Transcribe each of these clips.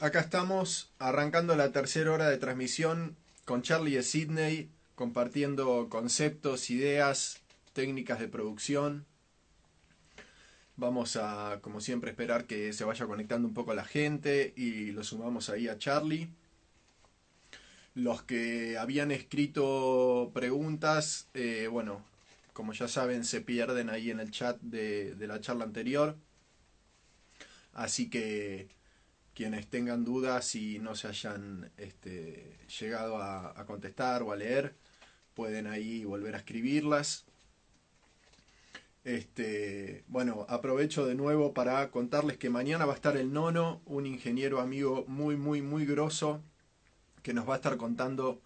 acá estamos arrancando la tercera hora de transmisión con Charlie de Sydney, compartiendo conceptos, ideas, técnicas de producción. Vamos a, como siempre, esperar que se vaya conectando un poco la gente y lo sumamos ahí a Charlie. Los que habían escrito preguntas, eh, bueno, como ya saben, se pierden ahí en el chat de la charla anterior. Así que quienes tengan dudas y no se hayan este, llegado a, contestar o a leer, pueden ahí volver a escribirlas. Este, bueno, aprovecho de nuevo para contarles que mañana va a estar el nono, un ingeniero amigo muy, muy, muy grosso, que nos va a estar contando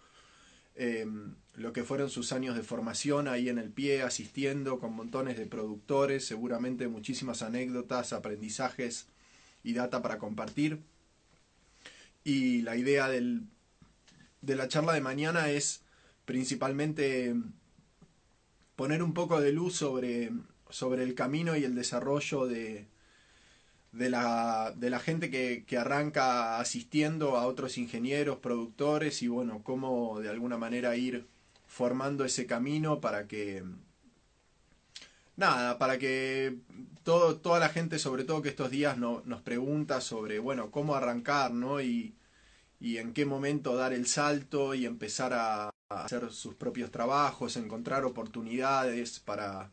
em, lo que fueron sus años de formación ahí en el pie, asistiendo con montones de productores, seguramente muchísimas anécdotas, aprendizajes y data para compartir. Y la idea del, de la charla de mañana es principalmente poner un poco de luz sobre, sobre el camino y el desarrollo de, de, la, de la gente que, que, arranca asistiendo a otros ingenieros, productores y bueno, cómo de alguna manera ir formando ese camino para que nada, para que todo, toda la gente, sobre todo que estos días no, nos pregunta sobre, bueno, cómo arrancar, ¿no? Y, y en qué momento dar el salto y empezar a, hacer sus propios trabajos, encontrar oportunidades para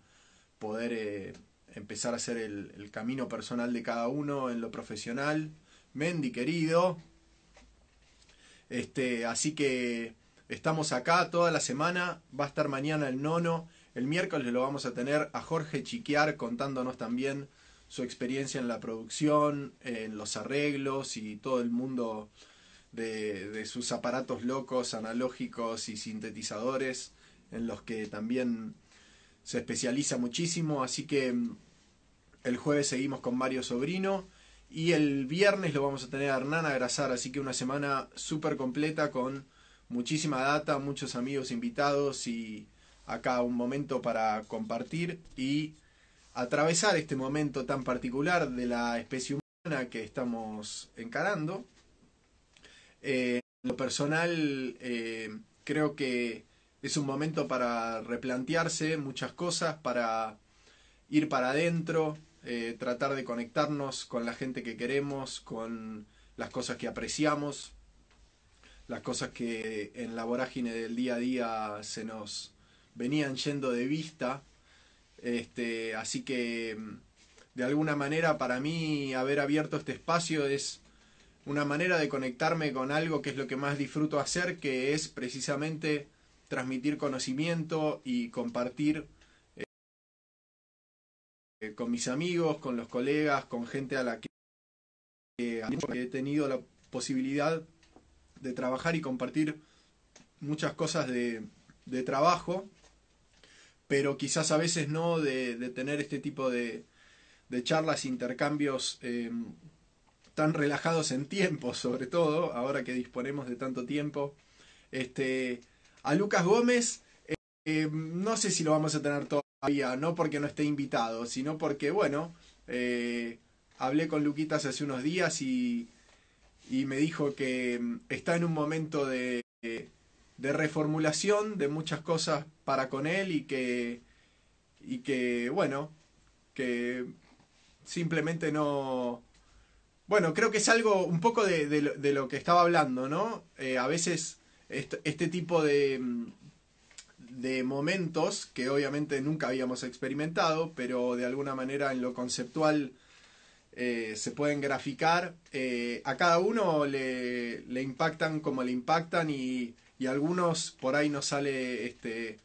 poder eh, empezar a hacer el, el, camino personal de cada uno en lo profesional. Mendy, querido. Este, así que estamos acá toda la semana. Va a estar mañana el nono. El miércoles lo vamos a tener a Jorge Chiquiar contándonos también su experiencia en la producción, en los arreglos y todo el mundo de, sus aparatos locos, analógicos y sintetizadores, en los que también se especializa muchísimo. Así que mm, el jueves seguimos con Mario Sobrino. Y el viernes lo vamos a tener a Hernán Agrasar, así que una semana súper completa con muchísima data, muchos amigos invitados y acá un momento para compartir y atravesar este momento tan particular de la especie humana que estamos encarando. Eh, en lo personal, eh, creo que es un momento para replantearse muchas cosas, para ir para adentro, eh, tratar de conectarnos con la gente que queremos, con las cosas que apreciamos, las cosas que en la vorágine del día a día se nos venían yendo de vista. Este, así que de alguna manera para mí haber abierto este espacio es una manera de conectarme con algo que es lo que más disfruto hacer, que es precisamente transmitir conocimiento y compartir eh, con mis amigos, con los colegas, con gente a la que he tenido la posibilidad de trabajar y compartir muchas cosas de, de trabajo pero quizás a veces no de, tener este tipo de, de charlas, intercambios em, tan relajados en tiempo, sobre todo, ahora que disponemos de tanto tiempo. Este, a Lucas Gómez, em, no sé si lo vamos a tener todavía, no porque no esté invitado, sino porque, bueno, eh, hablé con Luquitas hace unos días y, y me dijo que em, está en un momento de de reformulación de muchas cosas para con él y que, y que bueno, que simplemente no... Bueno, creo que es algo un poco de, de, lo, que estaba hablando, ¿no? Eh, a veces este, este, tipo de, de momentos que obviamente nunca habíamos experimentado, pero de alguna manera en lo conceptual eh, se pueden graficar, eh, a cada uno le, le impactan como le impactan y y algunos por ahí nos sale este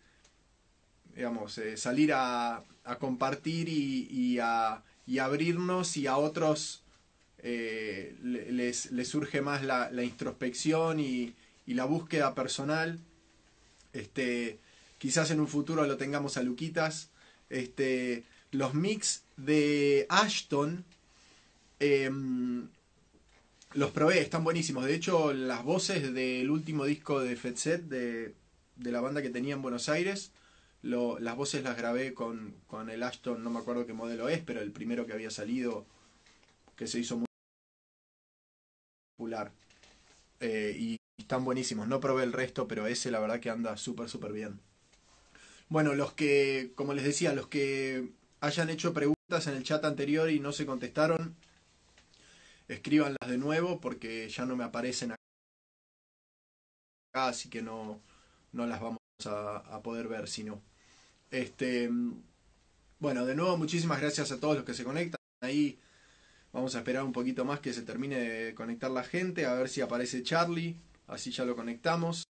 digamos eh, salir a, compartir y, a, abrirnos y a otros eh, les, surge más la, introspección y, y, la búsqueda personal. Este quizás en un futuro lo tengamos a Luquitas. Este los mix de Ashton em, los probé, están buenísimos. De hecho, las voces del último disco de Fetset, de, de la banda que tenía en Buenos Aires, lo, las voces las grabé con, con el Ashton, no me acuerdo qué modelo es, pero el primero que había salido, que se hizo muy espectacular. Eh, y están buenísimos. No probé el resto, pero ese la verdad que anda súper, súper bien. Bueno, los que, como les decía, los que hayan hecho preguntas en el chat anterior y no se contestaron, escríbanlas de nuevo porque ya no me aparecen acá, así que no, no las vamos a, poder ver si no. Este, bueno, de nuevo muchísimas gracias a todos los que se conectan ahí. Vamos a esperar un poquito más que se termine de conectar la gente, a ver si aparece Charlie, así ya lo conectamos.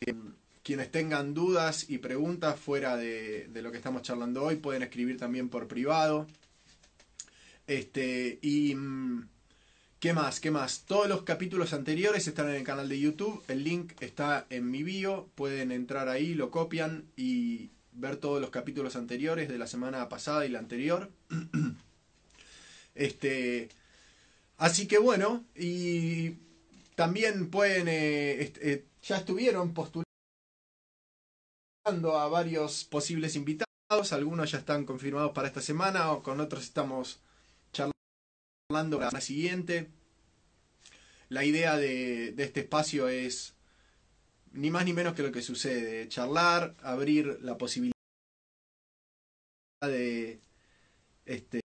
Eh, quienes tengan dudas y preguntas fuera de, lo que estamos charlando hoy pueden escribir también por privado. Este, y mm, ¿qué más? ¿Qué más? Todos los capítulos anteriores están en el canal de YouTube. El link está en mi bio. Pueden entrar ahí, lo copian y ver todos los capítulos anteriores de la semana pasada y la anterior. este, así que bueno, y también pueden, eh, eh, ya estuvieron postulando a varios posibles invitados, algunos ya están confirmados para esta semana, o con otros estamos la siguiente. La idea de, este espacio es ni más ni menos que lo que sucede, charlar, abrir la posibilidad de este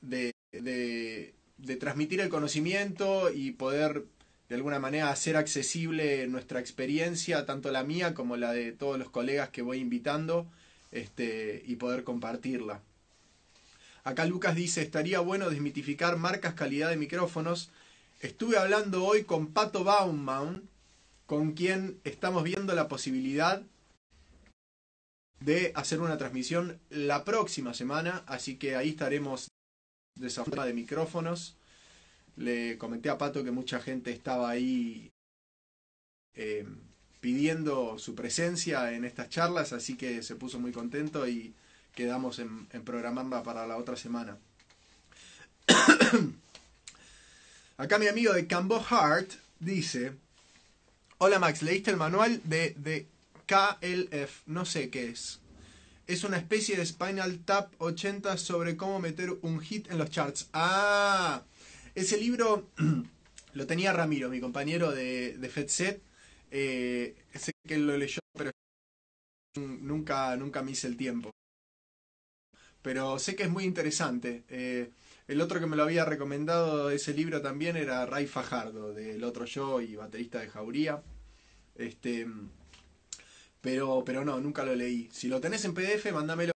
de, de, transmitir el conocimiento y poder de alguna manera hacer accesible nuestra experiencia, tanto la mía como la de todos los colegas que voy invitando, este, y poder compartirla. Acá Lucas dice, estaría bueno desmitificar marcas, calidad de micrófonos. Estuve hablando hoy con Pato Baumbaum, con quien estamos viendo la posibilidad de hacer una transmisión la próxima semana, así que ahí estaremos de esa forma de micrófonos. Le comenté a Pato que mucha gente estaba ahí eh, pidiendo su presencia en estas charlas, así que se puso muy contento y quedamos en, en programarla para la otra semana. Acá mi amigo de Cambo Heart dice, Hola Max, ¿leíste el manual de, de KLF? No sé qué es. Es una especie de Spinal Tap 80 sobre cómo meter un hit en los charts. Ah, ese libro lo tenía Ramiro, mi compañero de, de FedSet. Eh, sé que lo leyó, pero nunca, nunca me hice el tiempo. Pero sé que es muy interesante. Eh, el otro que me lo había recomendado ese libro también era Ray Fajardo, del otro yo y baterista de Jauría. Este, pero, pero no, nunca lo leí. Si lo tenés en PDF, mándamelo.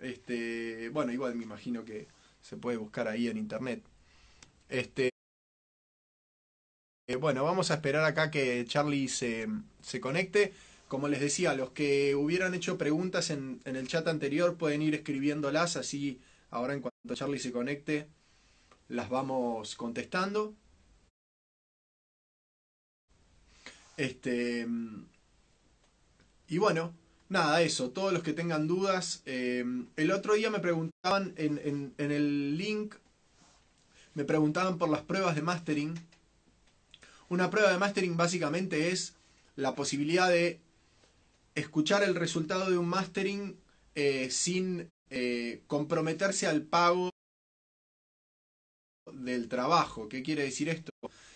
Este, bueno, igual me imagino que se puede buscar ahí en internet. Este, bueno, vamos a esperar acá que Charlie se, se conecte. Como les decía, los que hubieran hecho preguntas en, el chat anterior pueden ir escribiéndolas así Ahora en cuanto Charlie se conecte, las vamos contestando. Este. Y bueno, nada, eso. Todos los que tengan dudas. Eh, el otro día me preguntaban en, en el link. Me preguntaban por las pruebas de mastering. Una prueba de mastering básicamente es la posibilidad de escuchar el resultado de un mastering eh, sin eh, comprometerse al pago del trabajo. ¿Qué quiere decir esto?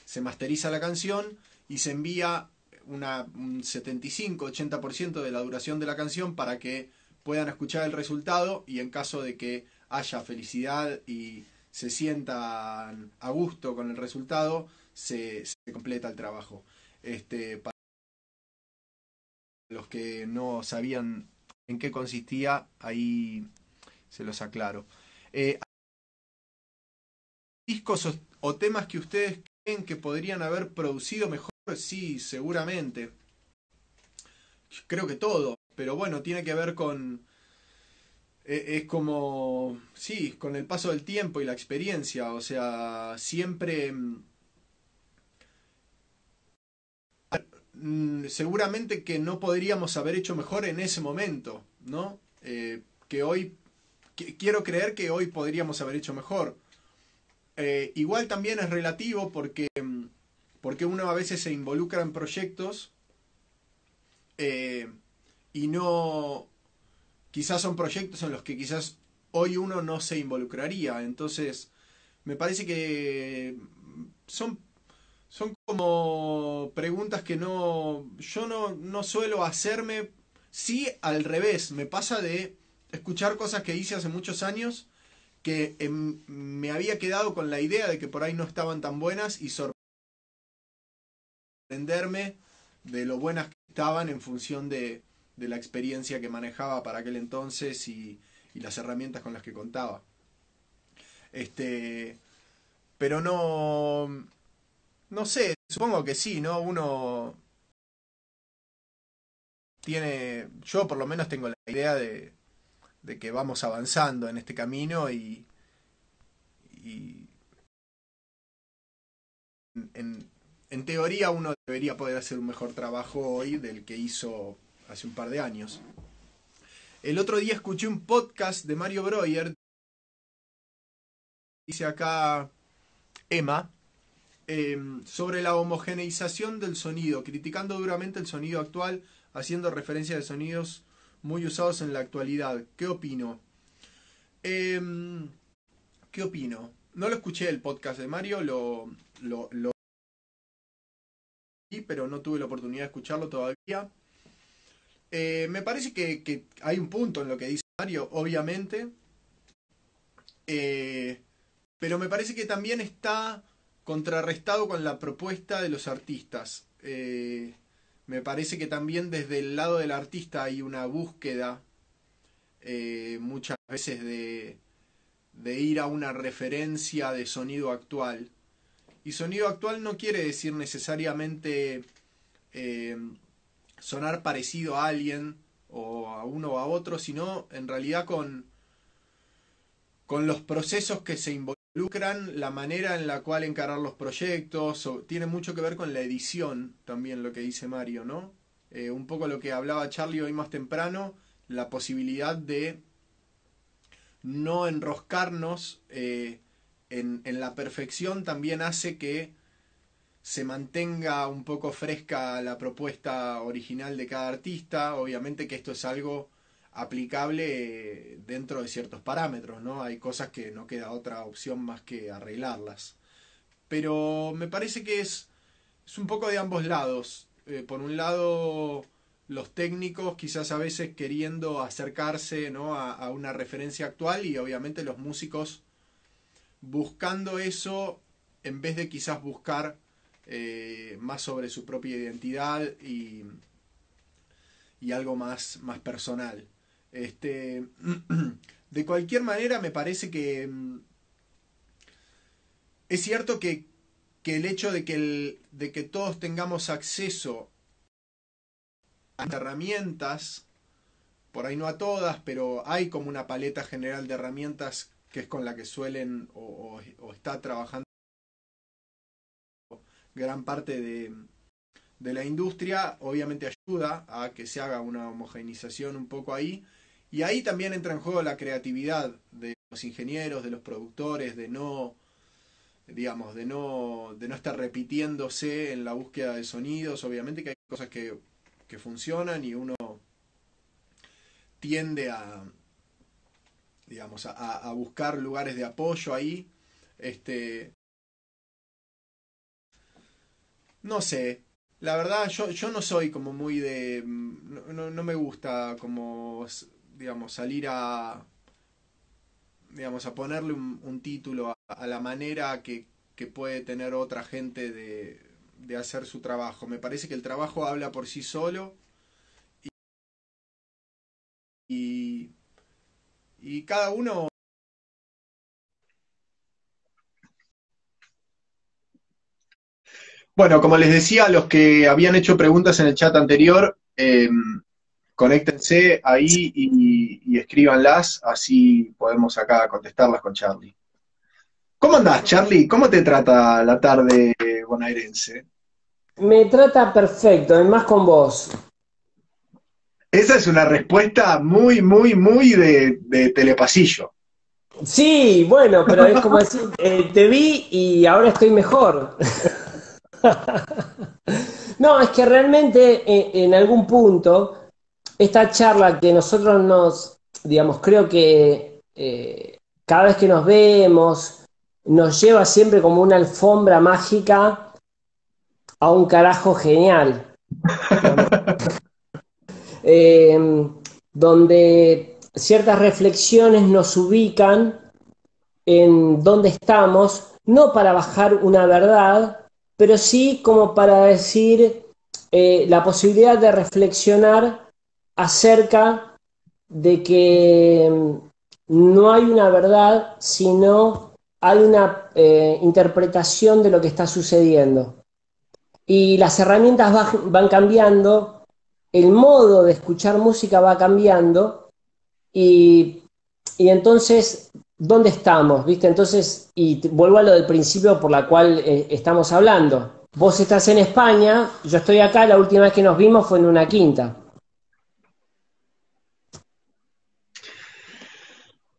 Se masteriza la canción y se envía una, un 75-80% de la duración de la canción para que puedan escuchar el resultado y en caso de que haya felicidad y se sientan a gusto con el resultado, se, completa el trabajo. Este, los que no sabían en qué consistía, ahí se los aclaro. Eh, ¿Discos o, temas que ustedes creen que podrían haber producido mejor? Sí, seguramente. Creo que todo, pero bueno, tiene que ver con... E, es como... Sí, con el paso del tiempo y la experiencia, o sea, siempre... Mm, seguramente que no podríamos haber hecho mejor en ese momento, ¿no? Eh, que hoy quiero creer que hoy podríamos haber hecho mejor. Eh, igual también es relativo porque, mm, porque uno a veces se involucra en proyectos eh, y no... Quizás son proyectos en los que quizás hoy uno no se involucraría. Entonces, me parece que son, son como preguntas que no, yo no, no suelo hacerme. Sí, al revés, me pasa de escuchar cosas que hice hace muchos años que em, me había quedado con la idea de que por ahí no estaban tan buenas y sorprenderme de lo buenas que estaban en función de, de la experiencia que manejaba para aquel entonces y, y las herramientas con las que contaba. Este, pero no, no sé, supongo que sí, ¿no? Uno tiene, yo por lo menos tengo la idea de, de que vamos avanzando en este camino y, en, en teoría uno debería poder hacer un mejor trabajo hoy del que hizo hace un par de años. El otro día escuché un podcast de Mario Breuer, dice acá Emma, eh, sobre la homogeneización del sonido, criticando duramente el sonido actual, haciendo referencia de sonidos muy usados en la actualidad. ¿Qué opino? Eh, ¿Qué opino? No lo escuché el podcast de Mario, lo, lo, pero no tuve la oportunidad de escucharlo todavía. Eh, me parece que, que, hay un punto en lo que dice Mario, obviamente. Eh, pero me parece que también está contrarrestado con la propuesta de los artistas. Eh, me parece que también desde el lado del artista hay una búsqueda eh, muchas veces de, de ir a una referencia de sonido actual. Y sonido actual no quiere decir necesariamente eh, sonar parecido a alguien o a uno o a otro, sino en realidad con, con los procesos que se involucran, la manera en la cual encarar los proyectos, o, tiene mucho que ver con la edición también lo que dice Mario, ¿no? Eh, un poco lo que hablaba Charlie hoy más temprano, la posibilidad de no enroscarnos eh, en la perfección también hace que se mantenga un poco fresca la propuesta original de cada artista. Obviamente que esto es algo aplicable dentro de ciertos parámetros, ¿no? Hay cosas que no queda otra opción más que arreglarlas. Pero me parece que es, es un poco de ambos lados. Eh, por un lado, los técnicos quizás a veces queriendo acercarse ¿no? a, a una referencia actual y obviamente los músicos buscando eso en vez de quizás buscar eh, más sobre su propia identidad y, y algo más, más personal. Este, de cualquier manera, me parece que mm, es cierto que, que el hecho de que, el, de que todos tengamos acceso a herramientas, por ahí no a todas, pero hay como una paleta general de herramientas que es con la que suelen o, o, o está trabajando gran parte de, de la industria, obviamente ayuda a que se haga una homogeneización un poco ahí. Y ahí también entra en juego la creatividad de los ingenieros, de los productores, de no, digamos, de no, de no estar repitiéndose en la búsqueda de sonidos. Obviamente que hay cosas que, que funcionan y uno tiende a, digamos, a, buscar lugares de apoyo ahí. Este, no sé. La verdad, yo, yo no soy como muy de. No, no me gusta como, digamos, salir a. digamos, a ponerle un, título a, a, la manera que, que puede tener otra gente de, de hacer su trabajo. Me parece que el trabajo habla por sí solo. Y, y cada uno Bueno, como les decía, los que habían hecho preguntas en el chat anterior, eh, conéctense ahí y, y, escríbanlas, así podemos acá contestarlas con Charlie. ¿Cómo andás, Charlie? ¿Cómo te trata la tarde bonaerense? Me trata perfecto, además con vos. Esa es una respuesta muy, muy, muy de, de telepasillo. Sí, bueno, pero es como decir, eh, te vi y ahora estoy mejor. no, es que realmente en, en, algún punto esta charla que nosotros nos, digamos, creo que eh, cada vez que nos vemos nos lleva siempre como una alfombra mágica a un carajo genial. Eh, donde ciertas reflexiones nos ubican en dónde estamos, no para bajar una verdad, pero sí como para decir eh, la posibilidad de reflexionar acerca de que mm, no hay una verdad, sino hay una eh, interpretación de lo que está sucediendo. Y las herramientas van cambiando, el modo de escuchar música va cambiando y, y entonces ¿dónde estamos? ¿Viste? Entonces, y vuelvo a lo del principio por la cual eh, estamos hablando. Vos estás en España, yo estoy acá, la última vez que nos vimos fue en una quinta.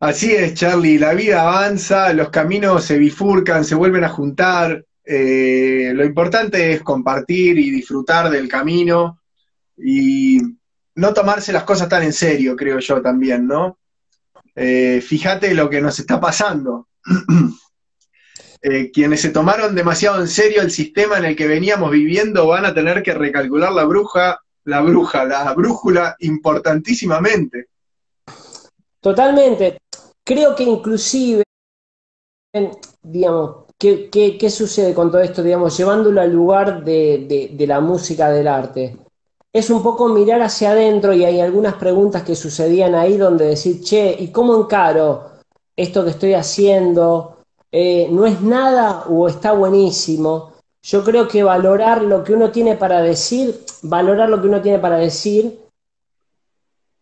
Así es, Charlie, la vida avanza, los caminos se bifurcan, se vuelven a juntar. Eh, lo importante es compartir y disfrutar del camino y no tomarse las cosas tan en serio, creo yo también, ¿no? Eh, fíjate lo que nos está pasando. Eh, quienes se tomaron demasiado en serio el sistema en el que veníamos viviendo van a tener que recalcular la bruja, la bruja, la brújula importantísimamente. Totalmente. Creo que inclusive, digamos, ¿qué, sucede con todo esto? Digamos, llevándolo al lugar de la música, del arte es un poco mirar hacia adentro y hay algunas preguntas que sucedían ahí donde decir, che, ¿y cómo encaro esto que estoy haciendo? Eh, ¿No es nada o está buenísimo? Yo creo que valorar lo que uno tiene para decir, valorar lo que uno tiene para decir,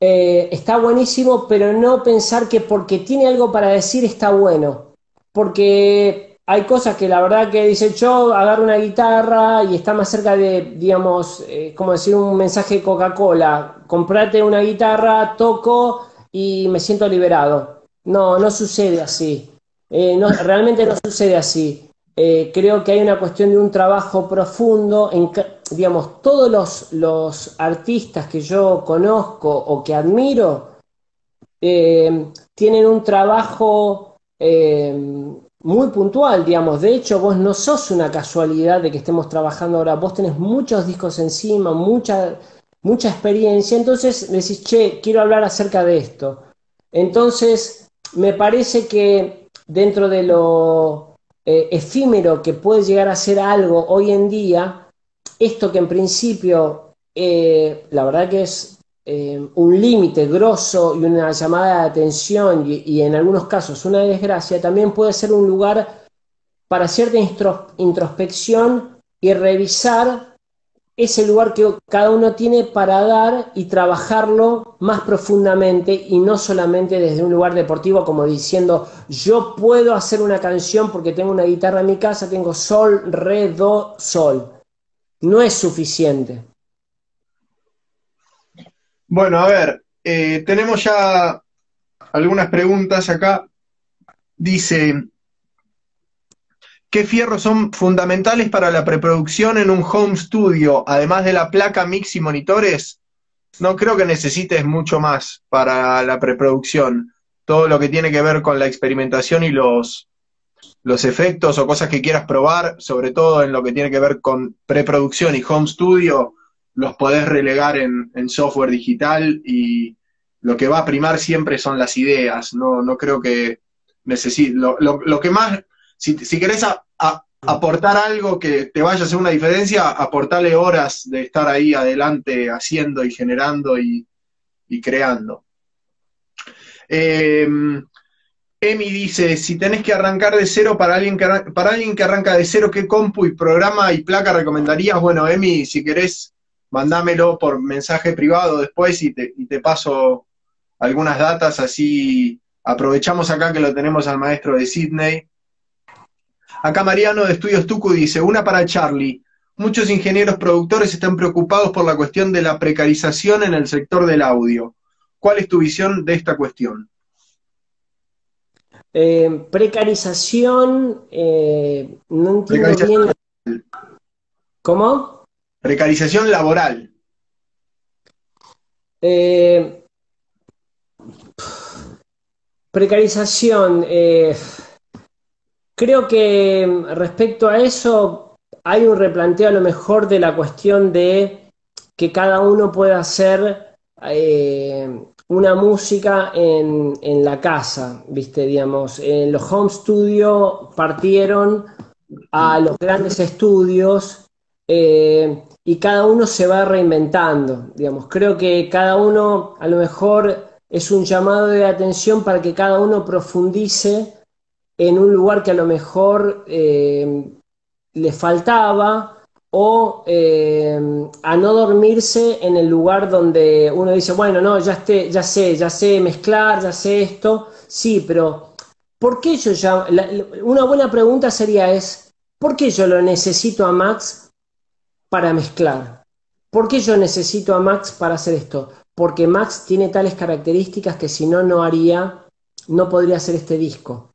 eh, está buenísimo, pero no pensar que porque tiene algo para decir está bueno. Porque hay cosas que la verdad que dice yo, agarro una guitarra y está más cerca de, digamos, eh, como decir un mensaje Coca-Cola, comprate una guitarra, toco y me siento liberado. No, no sucede así. Eh, no, realmente no sucede así. Eh, creo que hay una cuestión de un trabajo profundo en, digamos, todos los, los artistas que yo conozco o que admiro tienen un trabajo muy puntual, digamos. De hecho, vos no sos una casualidad de que estemos trabajando ahora. Vos tenés muchos discos encima, mucha, mucha experiencia. Entonces decís, che, quiero hablar acerca de esto. Entonces, me parece que dentro de lo eh, efímero que puede llegar a ser algo hoy en día, esto que en principio, eh, la verdad que es eh, un límite grosso y una llamada de atención y, en algunos casos una desgracia, también puede ser un lugar para cierta introspección y revisar ese lugar que cada uno tiene para dar y trabajarlo más profundamente y no solamente desde un lugar deportivo como diciendo yo puedo hacer una canción porque tengo una guitarra en mi casa, tengo sol, re, do, sol. No es suficiente. Bueno, a ver, eh, tenemos ya algunas preguntas acá. Dice, ¿qué fierros son fundamentales para la preproducción en un home studio, además de la placa, mix y monitores? No creo que necesites mucho más para la preproducción. Todo lo que tiene que ver con la experimentación y los, los efectos o cosas que quieras probar, sobre todo en lo que tiene que ver con preproducción y home studio, los podés relegar en, software digital y lo que va a primar siempre son las ideas. No, no creo que necesite. Lo, lo, que más, si, si querés aportar algo que te vaya a hacer una diferencia, aportarle horas de estar ahí adelante haciendo y generando y, creando. Em, Emi dice, si tenés que arrancar de cero para alguien que, para alguien que arranca de cero, ¿qué compu y programa y placa recomendarías? Bueno, Emi, si querés mandámelo por mensaje privado después y te, paso algunas datas, así aprovechamos acá que lo tenemos al maestro de Sydney. Acá Mariano de Estudios Tucu dice, una para Charlie. Muchos ingenieros productores están preocupados por la cuestión de la precarización en el sector del audio. ¿Cuál es tu visión de esta cuestión? Eh, precarización, eh, no entiendo bien. ¿Cómo? Precarización laboral. Eh, precarización. Eh, creo que mm, respecto a eso hay un replanteo a lo mejor de la cuestión de que cada uno pueda hacer eh, una música en, en, la casa, ¿viste? Digamos, en los home studio partieron a los grandes estudios eh, y cada uno se va reinventando, digamos. Creo que cada uno a lo mejor es un llamado de atención para que cada uno profundice en un lugar que a lo mejor eh, le faltaba o eh, a no dormirse en el lugar donde uno dice, bueno, no, ya, esté, ya sé, ya sé mezclar, ya sé esto, sí, pero ¿por qué yo ya, una buena pregunta sería es, ¿por qué yo lo necesito a Max para mezclar? ¿Por qué yo necesito a Max para hacer esto? Porque Max tiene tales características que si no, no haría, no podría hacer este disco.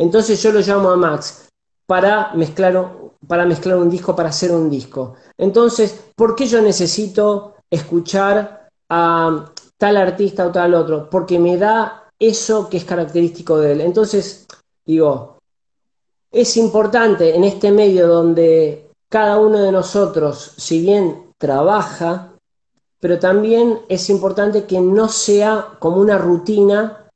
Entonces yo lo llamo a Max para mezclar, un disco, para hacer un disco. Entonces, ¿por qué yo necesito escuchar a tal artista o tal otro? Porque me da eso que es característico de él. Entonces, digo, es importante en este medio donde cada uno de nosotros, si bien trabaja, pero también es importante que no sea como una rutina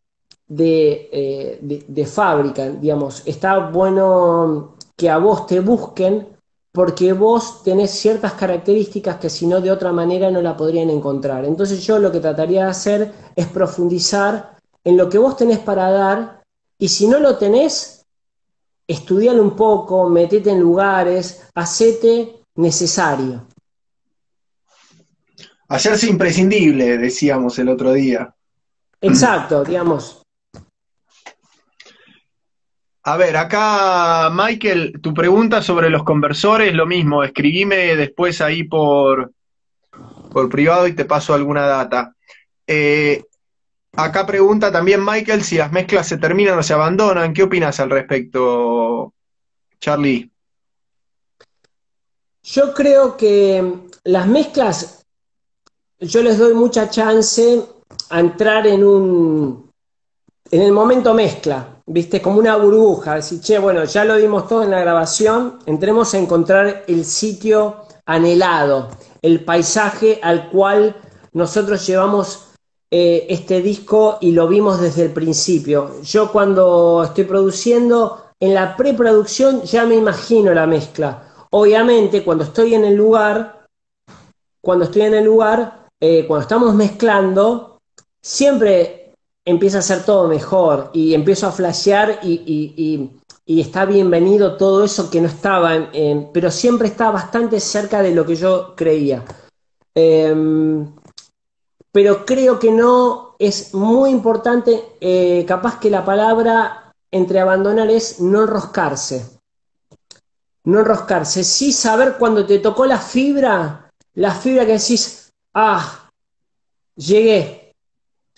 eh, de, de, fábrica, digamos. Está bueno que a vos te busquen porque vos tenés ciertas características que si no de otra manera no la podrían encontrar. Entonces yo lo que trataría de hacer es profundizar en lo que vos tenés para dar y si no lo tenés, estudialo un poco, metete en lugares, hacete necesario. Hacerse imprescindible, decíamos el otro día. Exacto, digamos, a ver, acá, Michael, tu pregunta sobre los conversores, lo mismo, escribime después ahí por, por privado y te paso alguna data. Eh, acá pregunta también Michael si las mezclas se terminan o se abandonan. ¿Qué opinas al respecto, Charlie? Yo creo que las mezclas, yo les doy mucha chance a entrar en un, en el momento mezcla viste, como una burbuja, decir, bueno, ya lo dimos todo en la grabación, entremos a encontrar el sitio anhelado, el paisaje al cual nosotros llevamos eh, este disco y lo vimos desde el principio. Yo cuando estoy produciendo, en la preproducción ya me imagino la mezcla. Obviamente, cuando estoy en el lugar, cuando estoy en el lugar, eh, cuando estamos mezclando, siempre empieza a ser todo mejor y empiezo a flashear y, está bienvenido todo eso que no estaba, pero siempre está bastante cerca de lo que yo creía. Em, pero creo que no es muy importante, eh, capaz que la palabra entre abandonar es no enroscarse. No enroscarse, sí saber cuando te tocó la fibra, la fibra que decís, ah, llegué,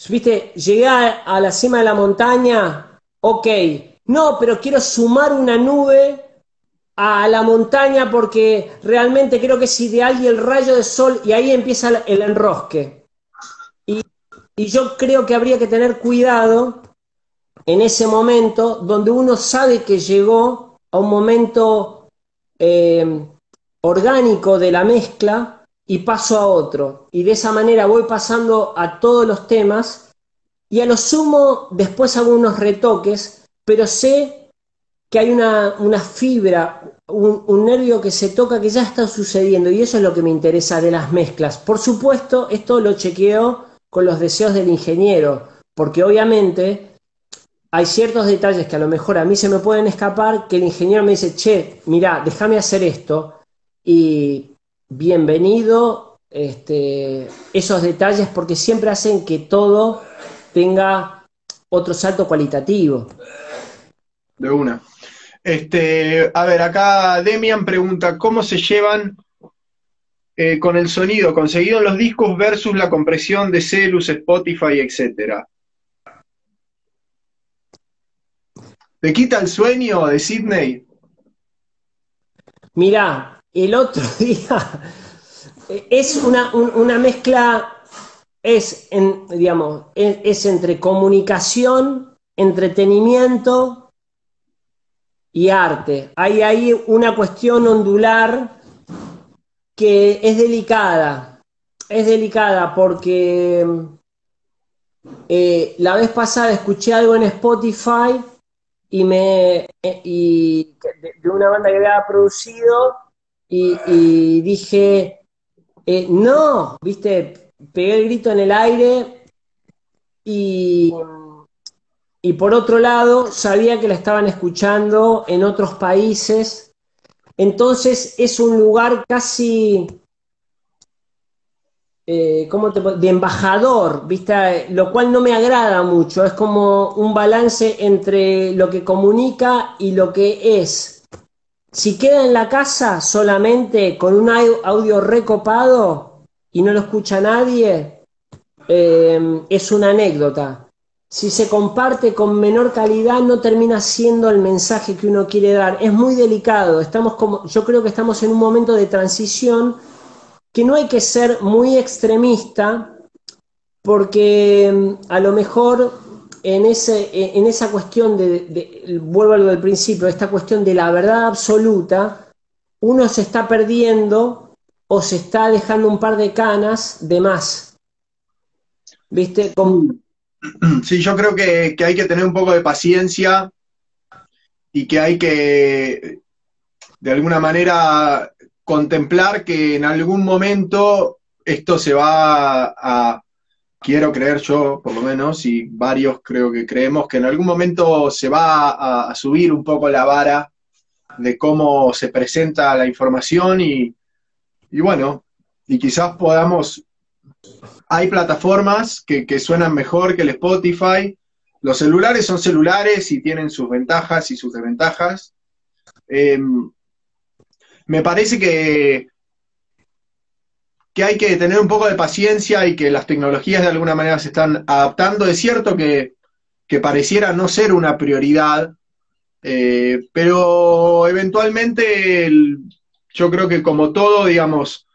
viste, llegué a, la cima de la montaña, ok, no, pero quiero sumar una nube a la montaña porque realmente creo que es ideal y el rayo de sol y ahí empieza el enrosque. Y, yo creo que habría que tener cuidado en ese momento donde uno sabe que llegó a un momento eh, orgánico de la mezcla y paso a otro. Y de esa manera voy pasando a todos los temas y a lo sumo después hago unos retoques, pero sé que hay una, fibra, un, nervio que se toca que ya está sucediendo y eso es lo que me interesa de las mezclas. Por supuesto, esto lo chequeo con los deseos del ingeniero, porque obviamente hay ciertos detalles que a lo mejor a mí se me pueden escapar, que el ingeniero me dice, che, mira, déjame hacer esto, y bienvenido este, esos detalles porque siempre hacen que todo tenga otro salto cualitativo. De una. Este, a ver, acá Demian pregunta, ¿cómo se llevan eh, con el sonido conseguido en los discos versus la compresión de Celus, Spotify, etcétera? ¿Te quita el sueño de Sidney? Mirá, el otro día es una, mezcla, es, en, digamos, es, entre comunicación, entretenimiento y arte. Hay ahí una cuestión ondular que es delicada. Es delicada porque eh, la vez pasada escuché algo en Spotify y me eh, y de, una banda que había producido y, dije eh, no, viste, pegué el grito en el aire y y por otro lado sabía que la estaban escuchando en otros países. Entonces es un lugar casi, eh, ¿cómo te de embajador, ¿viste? lo cual no me agrada mucho. Es como un balance entre lo que comunica y lo que es. Si queda en la casa solamente con un audio recopado y no lo escucha nadie, eh, es una anécdota si se comparte con menor calidad no termina siendo el mensaje que uno quiere dar. Es muy delicado. Estamos como, yo creo que estamos en un momento de transición que no hay que ser muy extremista porque mm, a lo mejor en, ese, en esa cuestión de, vuelvo a lo del principio, esta cuestión de la verdad absoluta, uno se está perdiendo o se está dejando un par de canas de más. ¿Viste? Sí, yo creo que, hay que tener un poco de paciencia y que hay que, de alguna manera, contemplar que en algún momento esto se va a, quiero creer yo, por lo menos, y varios creo que creemos, que en algún momento se va a, subir un poco la vara de cómo se presenta la información y, y bueno, y quizás podamos hay plataformas que, suenan mejor que el Spotify. Los celulares son celulares y tienen sus ventajas y sus desventajas. Em, me parece que, que hay que tener un poco de paciencia y que las tecnologías de alguna manera se están adaptando. Es cierto que, pareciera no ser una prioridad, eh, pero eventualmente yo creo que como todo, digamos,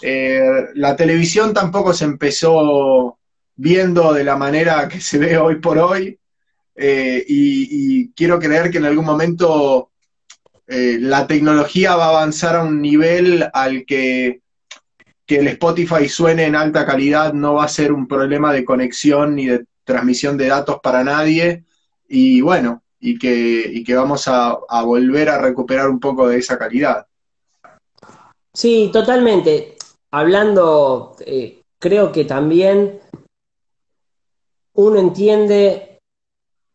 eh, la televisión tampoco se empezó viendo de la manera que se ve hoy por hoy eh, y, quiero creer que en algún momento la tecnología va a avanzar a un nivel al que, que el Spotify suene en alta calidad no va a ser un problema de conexión ni de transmisión de datos para nadie y bueno, y que, y que vamos a, a volver a recuperar un poco de esa calidad. Sí, totalmente hablando, eh, creo que también uno entiende,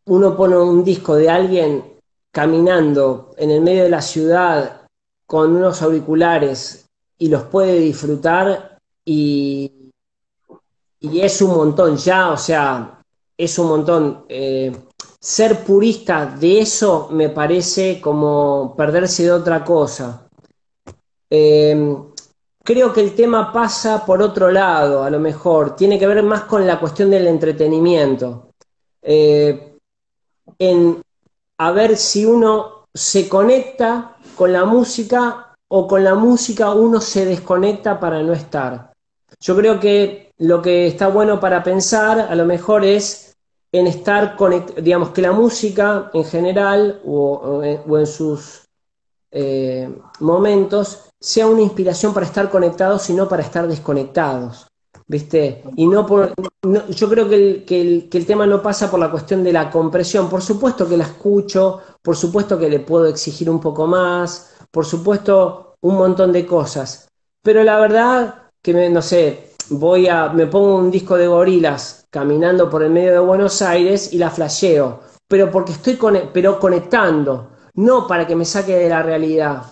uno pone un disco de alguien caminando en el medio de la ciudad con unos auriculares y los puede disfrutar y, y es un montón ya, o sea, es un montón. Eh, ser purista de eso me parece como perderse de otra cosa. Eh, Creo que el tema pasa por otro lado, a lo mejor. Tiene que ver más con la cuestión del entretenimiento. Eh, en a ver si uno se conecta con la música o con la música uno se desconecta para no estar. Yo creo que lo que está bueno para pensar a lo mejor es en estar conectado, digamos que la música en general o, en sus eh, momentos sea una inspiración para estar conectados, sino para estar desconectados. ¿Viste? Y no por. yo creo que el, que, el, tema no pasa por la cuestión de la compresión. Por supuesto que la escucho, por supuesto que le puedo exigir un poco más, por supuesto un montón de cosas. Pero la verdad que, me, no sé, voy a. me pongo un disco de gorilas caminando por el medio de Buenos Aires y la flasheo. Pero porque estoy pero conectando, no para que me saque de la realidad.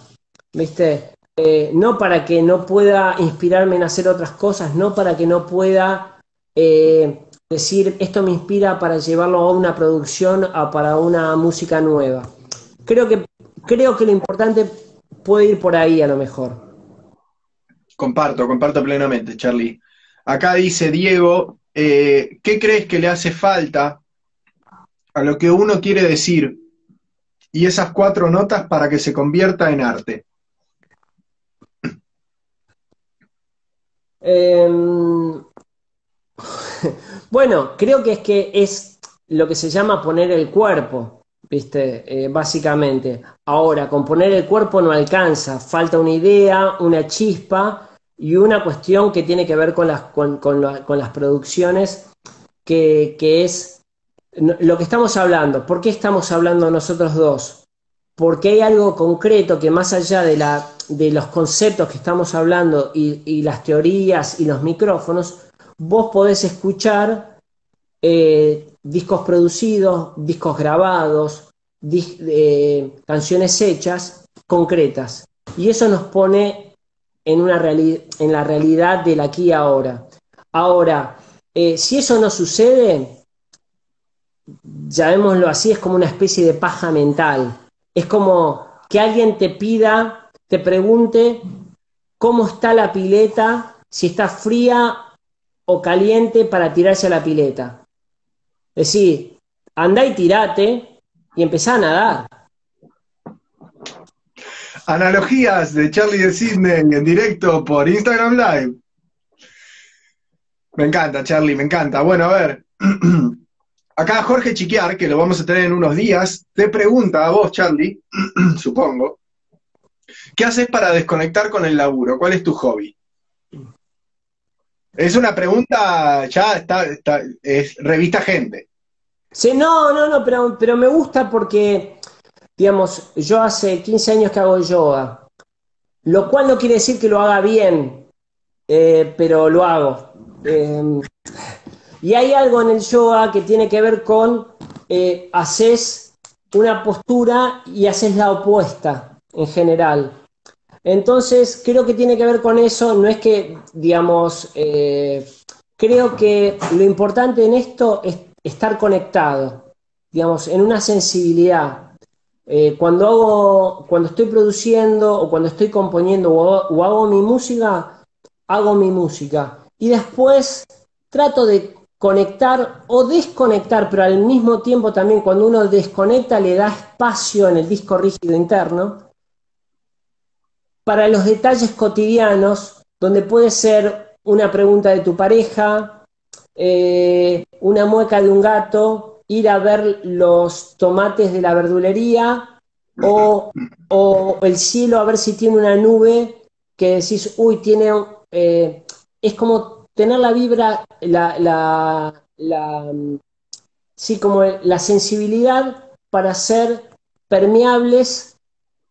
¿Viste? Eh, no para que no pueda inspirarme en hacer otras cosas, no para que no pueda eh, decir esto me inspira para llevarlo a una producción o para una música nueva. Creo que, creo que lo importante puede ir por ahí a lo mejor. Comparto, comparto plenamente, Charlie. Acá dice Diego, eh, ¿qué crees que le hace falta a lo que uno quiere decir y esas cuatro notas para que se convierta en arte? Em, bueno, creo que es que es lo que se llama poner el cuerpo, ¿viste? Eh, básicamente. Ahora, componer el cuerpo no alcanza, falta una idea, una chispa y una cuestión que tiene que ver con las, con, las producciones, que, es lo que estamos hablando. ¿Por qué estamos hablando nosotros dos? Porque hay algo concreto que más allá de, la, de los conceptos que estamos hablando y, las teorías y los micrófonos, vos podés escuchar eh, discos producidos, discos grabados, eh, canciones hechas, concretas. Y eso nos pone en, una en la realidad del aquí y ahora. Ahora, eh, si eso no sucede, llamémoslo así, es como una especie de paja mental. Es como que alguien te pida, te pregunte cómo está la pileta, si está fría o caliente para tirarse a la pileta. Es decir, anda y tirate y empezá a nadar. Analogías de Charlie de Sydney en directo por Instagram Live. Me encanta, Charlie, me encanta. Bueno, a ver. Acá Jorge Chiquiar, que lo vamos a tener en unos días, te pregunta a vos, Charlie, supongo, ¿qué haces para desconectar con el laburo? ¿Cuál es tu hobby? Es una pregunta, ya está, es revista gente. Sí, no, no, no, pero, pero me gusta porque, digamos, yo hace 15 años que hago yoga, lo cual no quiere decir que lo haga bien, eh, pero lo hago. Em, y hay algo en el yoga que tiene que ver con eh, haces una postura y haces la opuesta en general. Entonces, creo que tiene que ver con eso, no es que, digamos, eh, creo que lo importante en esto es estar conectado, digamos, en una sensibilidad. Eh, cuando, hago, cuando estoy produciendo o cuando estoy componiendo o, hago mi música, hago mi música. Y después trato de conectar o desconectar, pero al mismo tiempo también cuando uno desconecta le da espacio en el disco rígido interno para los detalles cotidianos, donde puede ser una pregunta de tu pareja, eh, una mueca de un gato, ir a ver los tomates de la verdulería o, el cielo a ver si tiene una nube que decís, uy, tiene, eh, es como tener la vibra, la, la, la, sí, como la sensibilidad para ser permeables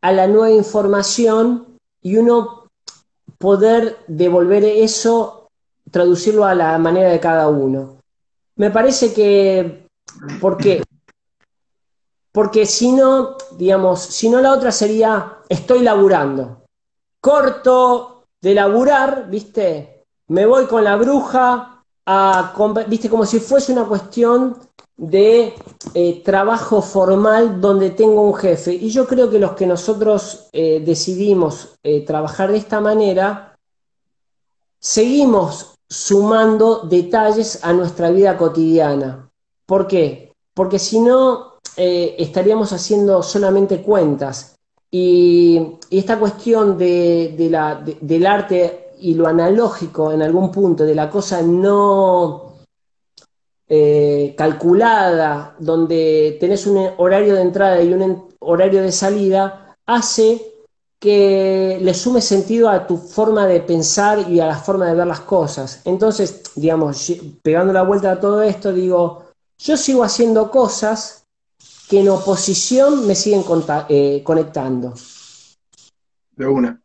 a la nueva información y uno poder devolver eso, traducirlo a la manera de cada uno. Me parece que, ¿por qué? Porque si no, digamos, si no la otra sería, estoy laburando. Corto de laburar, ¿viste? Me voy con la bruja a, ¿viste? Como si fuese una cuestión de eh, trabajo formal donde tengo un jefe. Y yo creo que los que nosotros eh, decidimos eh, trabajar de esta manera, seguimos sumando detalles a nuestra vida cotidiana. ¿Por qué? Porque si no, estaríamos haciendo solamente cuentas. Y, esta cuestión del arte y lo analógico en algún punto, de la cosa no eh, calculada, donde tenés un horario de entrada y un horario de salida, hace que le sume sentido a tu forma de pensar y a la forma de ver las cosas. Entonces, digamos, pegando la vuelta a todo esto, digo, yo sigo haciendo cosas que en oposición me siguen eh, conectando. De una.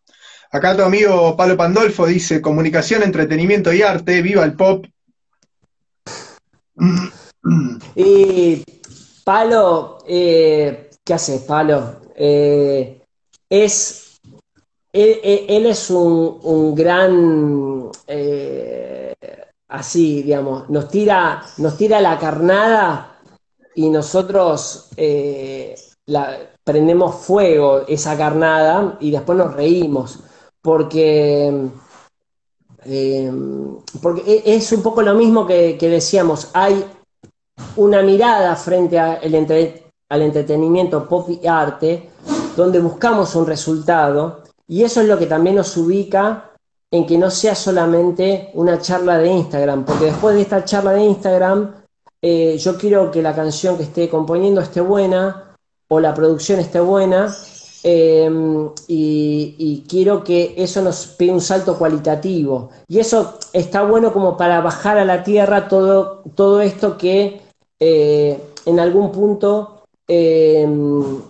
Acá tu amigo Pablo Pandolfo dice, comunicación, entretenimiento y arte, viva el pop, y Palo, eh, ¿qué hace Palo? Eh, es, él, es un, gran, eh, así, digamos, nos tira, nos tira la carnada y nosotros la, prendemos fuego esa carnada y después nos reímos, porque Em, porque e, es un poco lo mismo que, decíamos, hay una mirada frente al entretenimiento pop y arte, donde buscamos un resultado, y eso es lo que también nos ubica en que no sea solamente una charla de Instagram, porque después de esta charla de Instagram, eh, yo quiero que la canción que esté componiendo esté buena, o la producción esté buena. Em, y, quiero que eso nos pegue un salto cualitativo. Y eso está bueno como para bajar a la tierra todo, todo esto que eh, en algún punto em,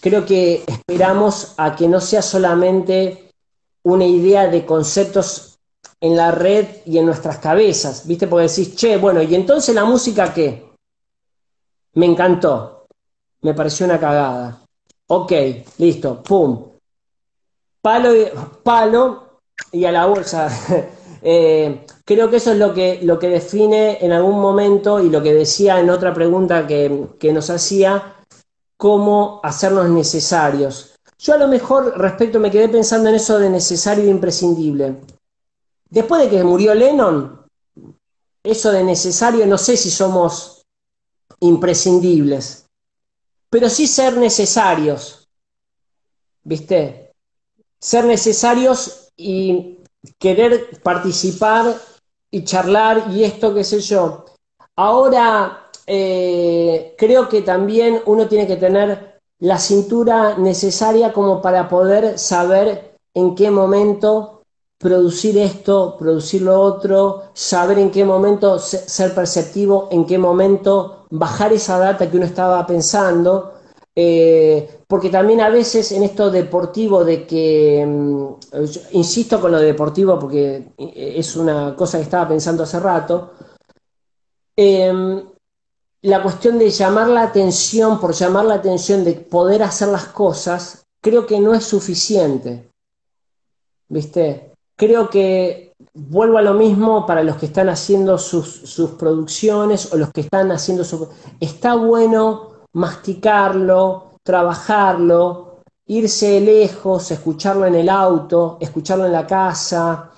creo que esperamos a que no sea solamente una idea de conceptos en la red y en nuestras cabezas, ¿viste? Porque decís, che, bueno, ¿y entonces la música qué? Me encantó, me pareció una cagada. Ok, listo, pum. Palo y, palo y a la bolsa. Eh, creo que eso es lo que, lo que define en algún momento y lo que decía en otra pregunta que, que nos hacía, cómo hacernos necesarios. Yo a lo mejor respecto me quedé pensando en eso de necesario e imprescindible. Después de que murió Lennon, eso de necesario, no sé si somos imprescindibles, pero sí ser necesarios. ¿Viste? Ser necesarios y querer participar y charlar y esto, qué sé yo. Ahora, eh, creo que también uno tiene que tener la cintura necesaria como para poder saber en qué momento producir esto, producir lo otro, saber en qué momento ser perceptivo, en qué momento bajar esa data que uno estaba pensando, eh, porque también a veces en esto deportivo de que, mm, insisto con lo deportivo porque es una cosa que estaba pensando hace rato, em, la cuestión de llamar la atención por llamar la atención, de poder hacer las cosas, creo que no es suficiente. ¿Viste? Creo que vuelvo a lo mismo para los que están haciendo sus, producciones o los que están haciendo su... Está bueno masticarlo, trabajarlo, irse lejos, escucharlo en el auto, escucharlo en la casa,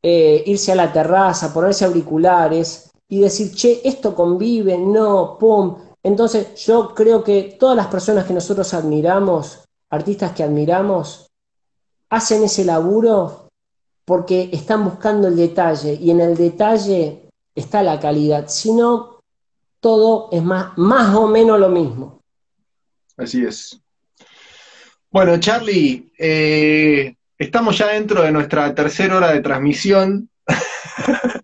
eh, irse a la terraza, ponerse auriculares y decir, che, esto convive, no, pum. Entonces yo creo que todas las personas que nosotros admiramos, artistas que admiramos, hacen ese laburo porque están buscando el detalle y en el detalle está la calidad. Si no, todo es más, más o menos lo mismo. Así es. Bueno, Charlie, eh, estamos ya dentro de nuestra tercera hora de transmisión.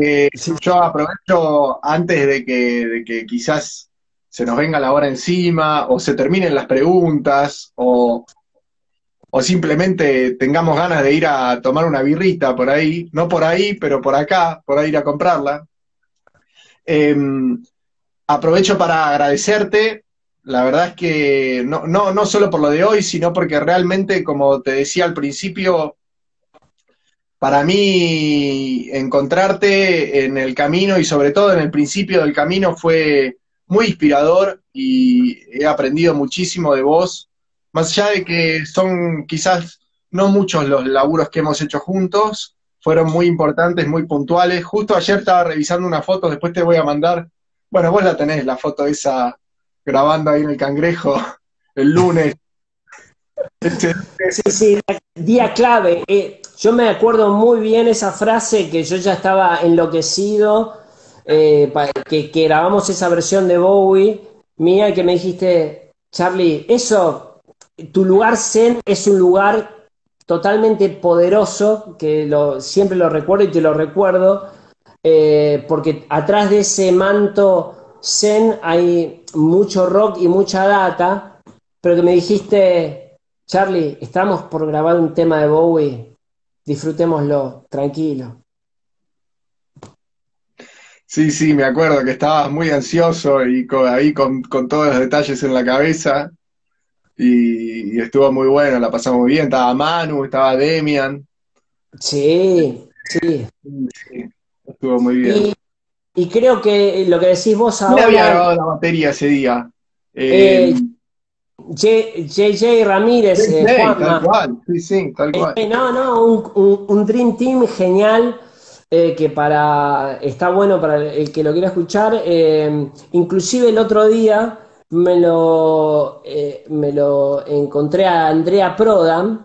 Eh, yo aprovecho antes de que, de que quizás se nos venga la hora encima o se terminen las preguntas o, o simplemente tengamos ganas de ir a tomar una birrita por ahí, no por ahí, pero por acá, por ahí ir a comprarla. Em, aprovecho para agradecerte, la verdad es que no, no, no solo por lo de hoy, sino porque realmente, como te decía al principio, para mí encontrarte en el camino y sobre todo en el principio del camino fue muy inspirador y he aprendido muchísimo de vos más allá de que son quizás no muchos los laburos que hemos hecho juntos, fueron muy importantes, muy puntuales. Justo ayer estaba revisando una foto, después te voy a mandar, bueno, vos la tenés, la foto esa grabando ahí en el cangrejo el lunes. Sí, sí, día clave. Eh, yo me acuerdo muy bien esa frase que yo ya estaba enloquecido, eh, que, que grabamos esa versión de Bowie mía que me dijiste, Charlie, eso tu lugar zen es un lugar totalmente poderoso, que lo, siempre lo recuerdo y te lo recuerdo, eh, porque atrás de ese manto zen hay mucho rock y mucha data, pero que me dijiste, Charlie, estamos por grabar un tema de Bowie, disfrutémoslo, tranquilo. Sí, sí, me acuerdo que estabas muy ansioso y ahí con, con todos los detalles en la cabeza y, estuvo muy bueno, la pasamos muy bien. Estaba Manu, estaba Demian. Sí, sí. estuvo muy bien. Y, creo que lo que decís vos ahora. había grabado la batería ese día? Eh, JJ Ramírez, eh, tal cual, sí, sí, tal cual. Eh, no, no, un, un, Dream Team genial. que para está bueno para el que lo quiera escuchar. inclusive el otro día me lo, eh, me lo encontré a Andrea Prodam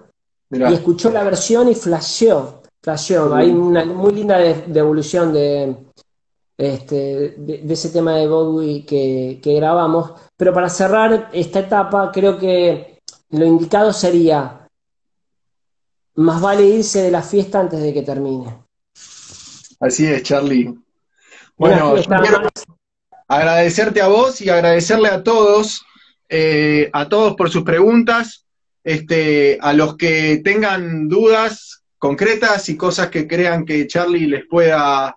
y escuchó la versión y flasheó. flasheó. Hay una muy linda devolución de, este, de, ese tema de Bowie que, que grabamos. Pero para cerrar esta etapa, creo que lo indicado sería, más vale irse de la fiesta antes de que termine. Así es, Charlie. Bueno, quiero agradecerte a vos y agradecerle a todos, eh, a todos por sus preguntas, este, a los que tengan dudas concretas y cosas que crean que Charlie les pueda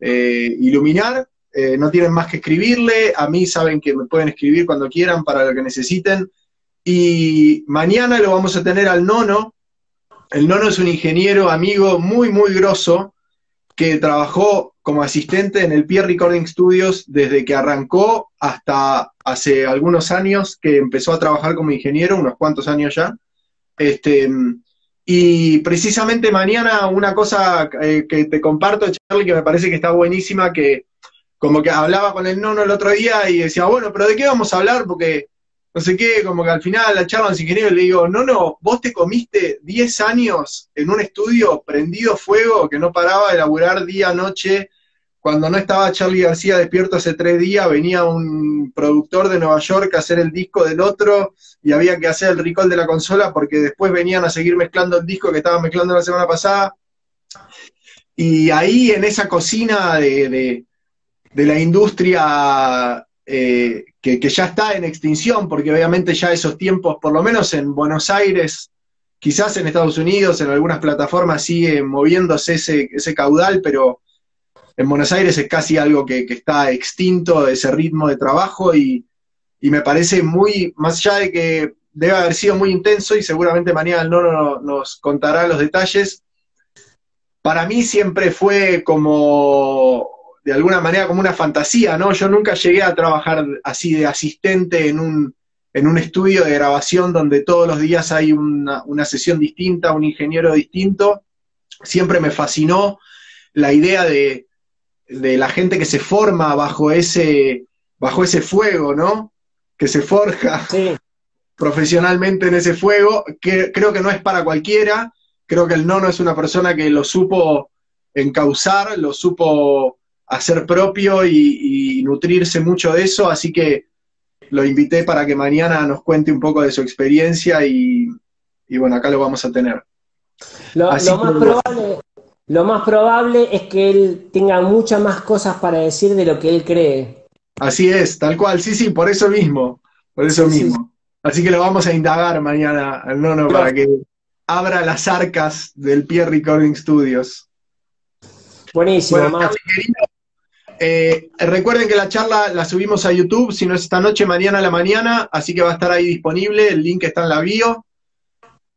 eh, iluminar. Eh, no tienen más que escribirle, a mí saben que me pueden escribir cuando quieran para lo que necesiten. Y mañana lo vamos a tener al nono. El nono es un ingeniero amigo muy, muy grosso que trabajó como asistente en el Pierre Recording Studios desde que arrancó hasta hace algunos años que empezó a trabajar como ingeniero, unos cuantos años ya. Este, y precisamente mañana una cosa eh, que te comparto, Charlie, que me parece que está buenísima, que como que hablaba con el nono el otro día y decía, bueno, pero ¿de qué vamos a hablar? Porque no sé qué, como que al final la charla en ingeniero le digo, no, no, vos te comiste 10 años en un estudio prendido fuego que no paraba de laburar día, noche, cuando no estaba Charlie García despierto hace tres días, venía un productor de Nueva York a hacer el disco del otro y había que hacer el recall de la consola porque después venían a seguir mezclando el disco que estaban mezclando la semana pasada. Y ahí en esa cocina de, la industria eh, que, ya está en extinción, porque obviamente ya esos tiempos, por lo menos en Buenos Aires, quizás en Estados Unidos, en algunas plataformas sigue moviéndose ese, caudal, pero en Buenos Aires es casi algo que, está extinto, ese ritmo de trabajo, y, me parece muy, más allá de que debe haber sido muy intenso, y seguramente mañana el Nono nos contará los detalles, para mí siempre fue como de alguna manera como una fantasía, ¿no? Yo nunca llegué a trabajar así de asistente en un, en un estudio de grabación donde todos los días hay una, sesión distinta, un ingeniero distinto. Siempre me fascinó la idea de, la gente que se forma bajo ese, bajo ese fuego, ¿no? Que se forja profesionalmente en ese fuego, que creo que no es para cualquiera, creo que el nono es una persona que lo supo encauzar, lo supo hacer propio y, nutrirse mucho de eso, así que lo invité para que mañana nos cuente un poco de su experiencia y, bueno, acá lo vamos a tener. Lo, más probable, lo más probable es que él tenga muchas más cosas para decir de lo que él cree. Así es, tal cual, sí, sí, por eso mismo, por eso mismo. Así que lo vamos a indagar mañana al nono para que abra las arcas del Pierre Recording Studios. Buenísimo, eh, recuerden que la charla la subimos a YouTube, si no es esta noche, mañana a la mañana, así que va a estar ahí disponible, el link está en la bio.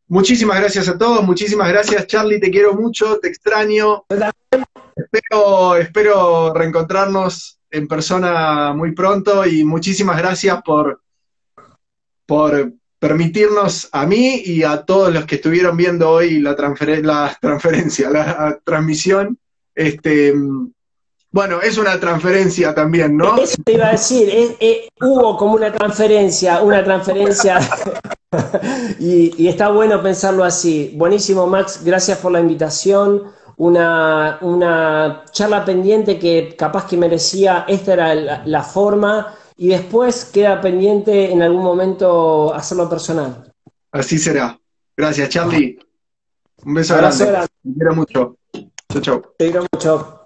Muchísimas gracias a todos, muchísimas gracias Charlie, te quiero mucho, te extraño. Espero, espero reencontrarnos en persona muy pronto y muchísimas gracias por, por permitirnos a mí y a todos los que estuvieron viendo hoy la, la transferencia, la transmisión, este, bueno, es una transferencia también, ¿no? Eso te iba a decir, hubo como una transferencia, una transferencia, y, está bueno pensarlo así. Buenísimo, Max, gracias por la invitación. Una, una charla pendiente que capaz que merecía, esta era la, forma, y después queda pendiente en algún momento hacerlo personal. Así será. Gracias, Charlie. Un beso grande. Te quiero mucho. Chao, chao. Te quiero mucho.